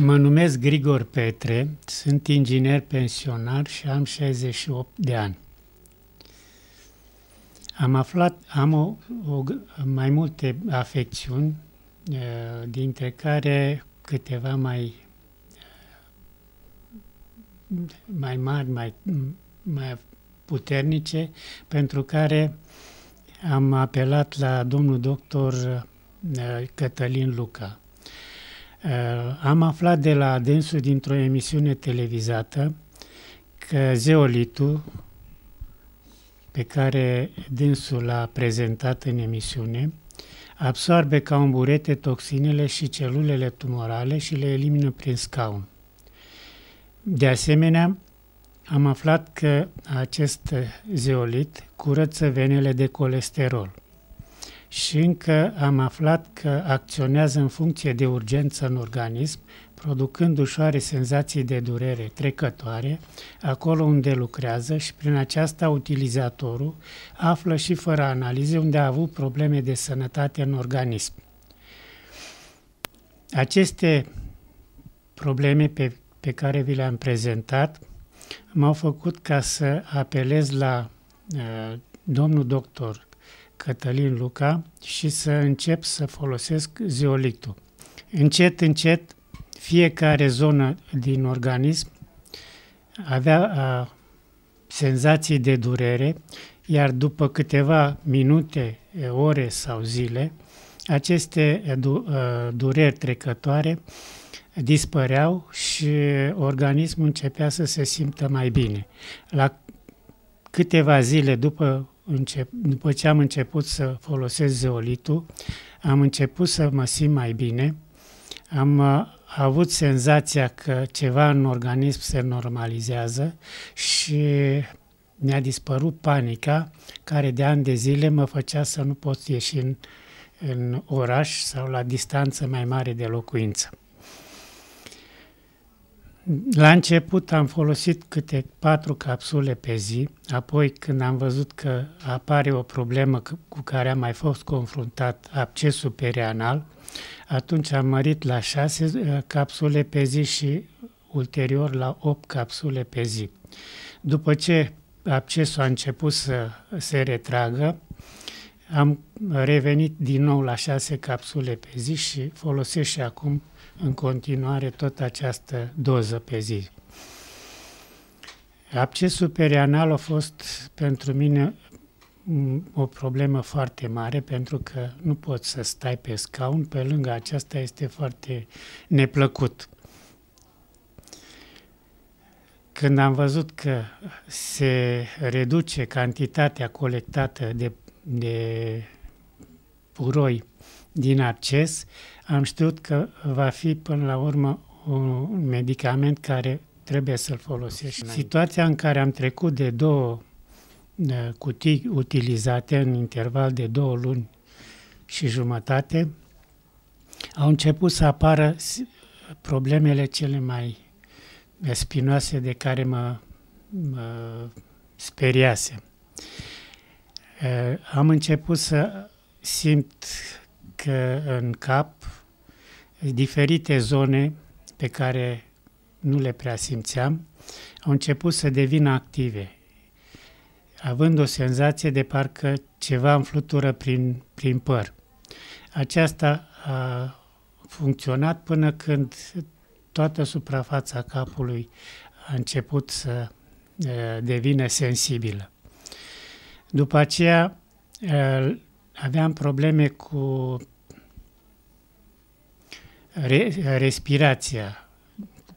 Mă numesc Grigor Petre, sunt inginer pensionar și am 68 de ani. Am aflat, am o, o, mai multe afecțiuni, dintre care câteva mai, mai mari, mai, mai puternice, pentru care am apelat la domnul doctor Cătălin Luca. Am aflat de la dânsul dintr-o emisiune televizată că zeolitul pe care dânsul l-a prezentat în emisiune absorbe ca un burete toxinele și celulele tumorale și le elimină prin scaun. De asemenea, am aflat că acest zeolit curăță venele de colesterol și încă am aflat că acționează în funcție de urgență în organism, producând ușoare senzații de durere trecătoare acolo unde lucrează și prin aceasta utilizatorul află și fără analize unde a avut probleme de sănătate în organism. Aceste probleme pe, pe care vi le-am prezentat m-au făcut ca să apelez la uh, domnul doctor Cătălin Luca și să încep să folosesc zeolitul. Încet, încet, fiecare zonă din organism avea a, senzații de durere, iar după câteva minute, ore sau zile, aceste du, a, dureri trecătoare dispăreau și organismul începea să se simtă mai bine. La câteva zile după încep, după ce am început să folosesc zeolitul, am început să mă simt mai bine, am uh, avut senzația că ceva în organism se normalizează și mi-a dispărut panica care de ani de zile mă făcea să nu pot ieși în, în oraș sau la distanță mai mare de locuință. La început am folosit câte patru capsule pe zi, apoi când am văzut că apare o problemă cu care am mai fost confruntat, abscesul perianal, atunci am mărit la șase uh, capsule pe zi și ulterior la 8 capsule pe zi. După ce abscesul a început să se retragă, am revenit din nou la 6 capsule pe zi și folosesc și acum în continuare tot această doză pe zi. Accesul perianal a fost pentru mine o problemă foarte mare pentru că nu poți să stai pe scaun, pe lângă aceasta este foarte neplăcut. Când am văzut că se reduce cantitatea colectată de, de puroi din acces, am știut că va fi până la urmă un medicament care trebuie să-l folosești. Situația în care am trecut de două cutii utilizate în interval de două luni și jumătate, au început să apară problemele cele mai spinoase de care mă, mă speriase. Am început să simt că în cap diferite zone pe care nu le prea simțeam au început să devină active, având o senzație de parcă ceva în flutură prin, prin păr. Aceasta a funcționat până când toată suprafața capului a început să devină sensibilă. După aceea aveam probleme cu re, respirația,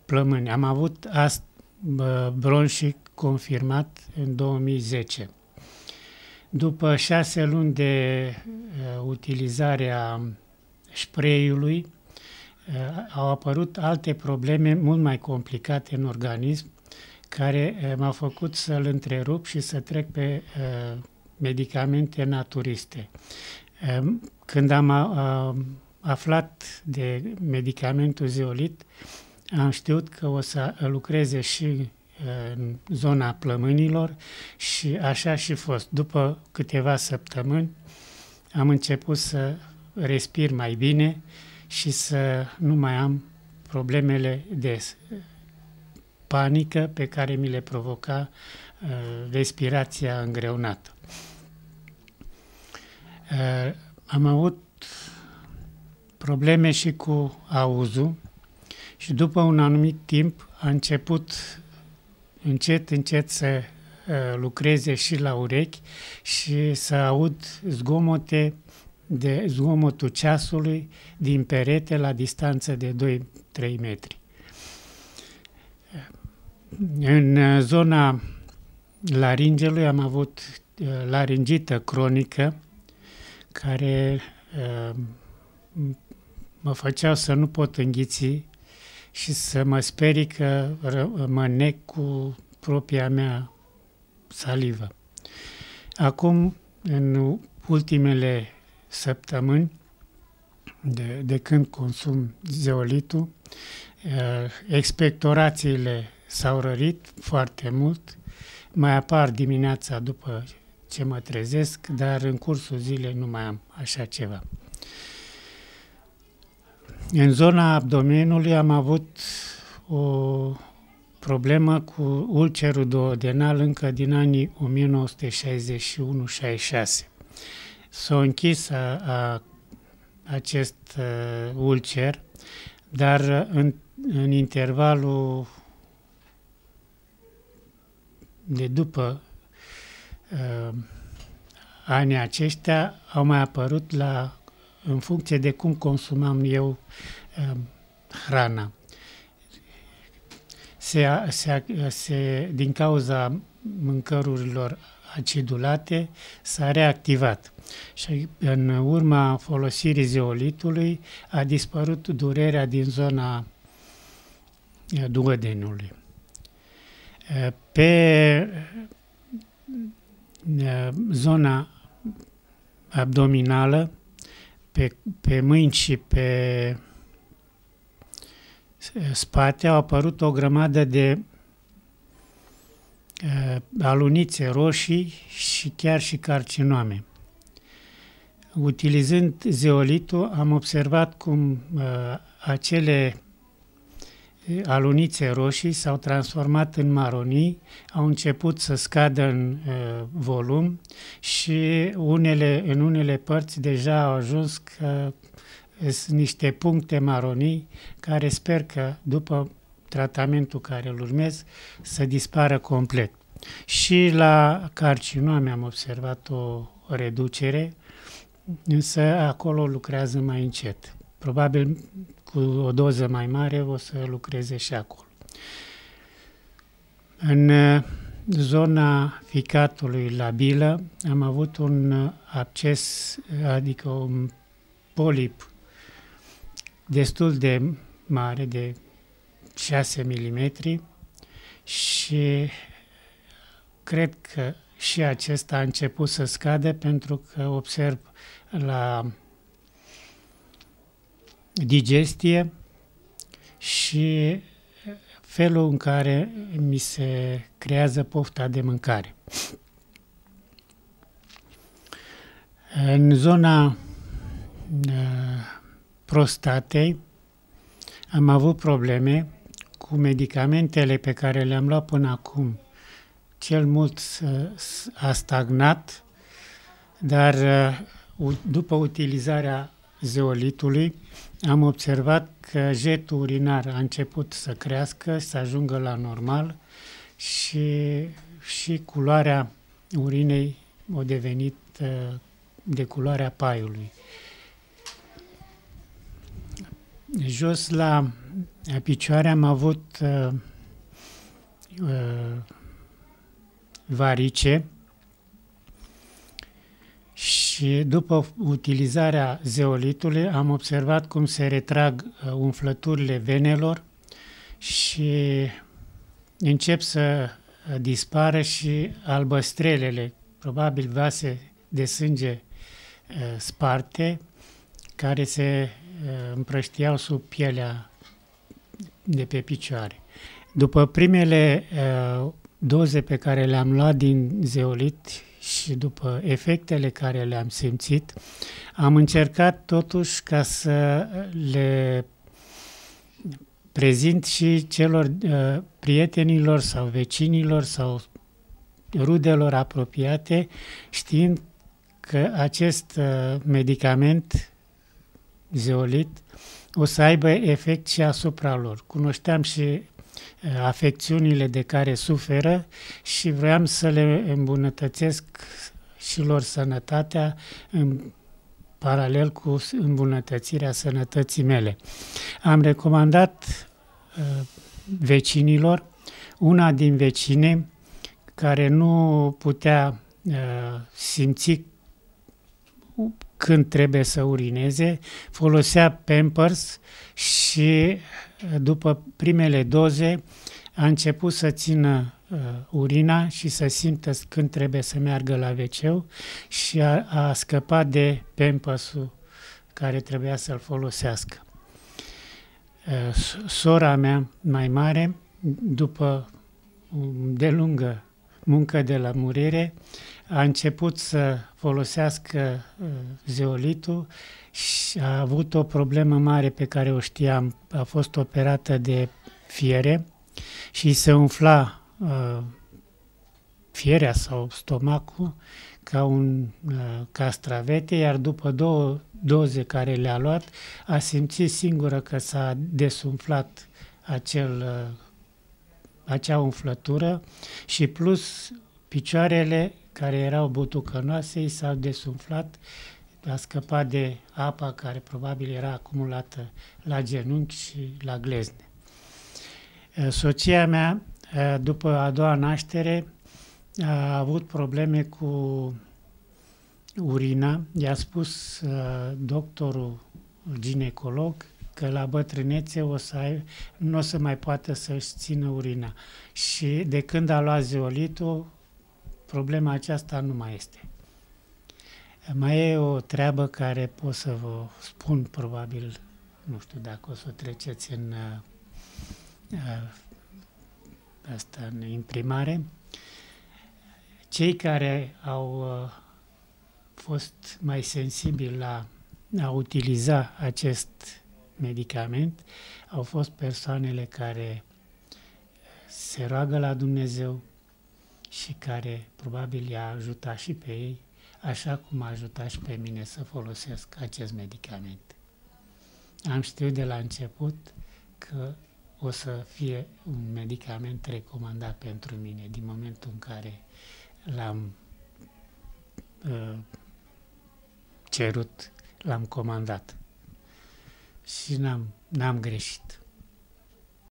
plămâni. Am avut ast, bronșic confirmat în 2010. După șase luni de uh, utilizare a spray-ului, uh, au apărut alte probleme mult mai complicate în organism, care uh, m-au făcut să-l întrerup și să trec pe uh, medicamente naturiste. Uh, când am uh, aflat de medicamentul zeolit, am știut că o să lucreze și uh, în zona plămânilor și așa și fost. După câteva săptămâni am început să respir mai bine și să nu mai am problemele de panică pe care mi le provoca uh, respirația îngreunată. Uh, am avut probleme și cu auzul și după un anumit timp a început încet, încet să uh, lucreze și la urechi și să aud zgomote de zgomotul ceasului din perete la distanță de 2-3 metri. În zona laringelui am avut uh, laringită cronică care uh, mă făceau să nu pot înghiți și să mă sperii că mă nec cu propria mea salivă. Acum, în ultimele săptămâni, de, de când consum zeolitul, uh, expectorațiile s-au rărit foarte mult, mai apar dimineața după ce mă trezesc, dar în cursul zilei nu mai am așa ceva. În zona abdomenului am avut o problemă cu ulcerul duodenal încă din anii 1961-66. S-a închis a, a, acest uh, ulcer, dar în, în intervalul de după uh, anii aceștia au mai apărut la, în funcție de cum consumam eu uh, hrana. Se, se, se, din cauza mâncărurilor acidulate s-a reactivat și în urma folosirii zeolitului a dispărut durerea din zona uh, duodenului. Pe zona abdominală, pe, pe mâini și pe spate au apărut o grămadă de uh, alunițe roșii și chiar și carcinoame. Utilizând zeolitul, am observat cum uh, acele alunițe roșii s-au transformat în maronii, au început să scadă în uh, volum și unele, în unele părți deja au ajuns că sunt niște puncte maronii care sper că după tratamentul care îl urmez să dispară complet. Și la carcinome am observat o reducere, însă acolo lucrează mai încet. Probabil cu o doză mai mare o să lucreze și acolo. În uh, zona ficatului labilă am avut un uh, acces, adică un polip destul de mare, de 6 mm și cred că și acesta a început să scade pentru că observ la digestie și felul în care mi se creează pofta de mâncare. În zona uh, prostatei am avut probleme cu medicamentele pe care le-am luat până acum. Cel mult a stagnat, dar uh, după utilizarea zeolitului am observat că jetul urinar a început să crească, să ajungă la normal și, și culoarea urinei a devenit uh, de culoarea paiului. Jos la picioare am avut uh, uh, varice, și după utilizarea zeolitului am observat cum se retrag uh, umflăturile venelor și încep să uh, dispară și albăstrelele, probabil vase de sânge uh, sparte, care se împrăștiau sub pielea de pe picioare. După primele doze pe care le-am luat din zeolit și după efectele care le-am simțit, am încercat totuși ca să le prezint și celor uh, prietenilor sau vecinilor sau rudelor apropiate, știind că acest uh, medicament zeolit o să aibă efect și asupra lor. Cunoșteam și uh, afecțiunile de care suferă și vreau să le îmbunătățesc și lor sănătatea în paralel cu îmbunătățirea sănătății mele. Am recomandat uh, vecinilor, una din vecine care nu putea uh, simți când trebuie să urineze, folosea Pampers și uh, după primele doze a început să țină uh, urina și să simtă când trebuie să meargă la wc și a, a scăpat de Pampers-ul care trebuia să-l folosească. Uh, sora mea mai mare, după de lungă muncă de lămurire, a început să folosească uh, zeolitul și a avut o problemă mare pe care o știam. A fost operată de fiere și se umfla uh, fierea sau stomacul ca un uh, castravete, iar după două doze care le-a luat, a simțit singură că s-a desumflat acel, uh, acea umflătură și plus picioarele care erau butucănoase i s-au desumflat, a scăpat de apa care probabil era acumulată la genunchi și la glezne. Eh, soția mea, eh, după a doua naștere, a avut probleme cu urina. I-a spus eh, doctorul ginecolog că la bătrânețe o să ai, nu o să mai poată să-și țină urina. Și de când a luat zeolitul, problema aceasta nu mai este. Mai e o treabă care pot să vă spun, probabil, nu știu dacă o să o treceți în asta în imprimare. Cei care au fost mai sensibili la a utiliza acest medicament au fost persoanele care se roagă la Dumnezeu și care probabil i-a ajutat și pe ei, așa cum a ajutat și pe mine să folosesc acest medicament. Am știut de la început că o să fie un medicament recomandat pentru mine din momentul în care l-am uh, cerut, l-am comandat. Și n-am, n-am greșit.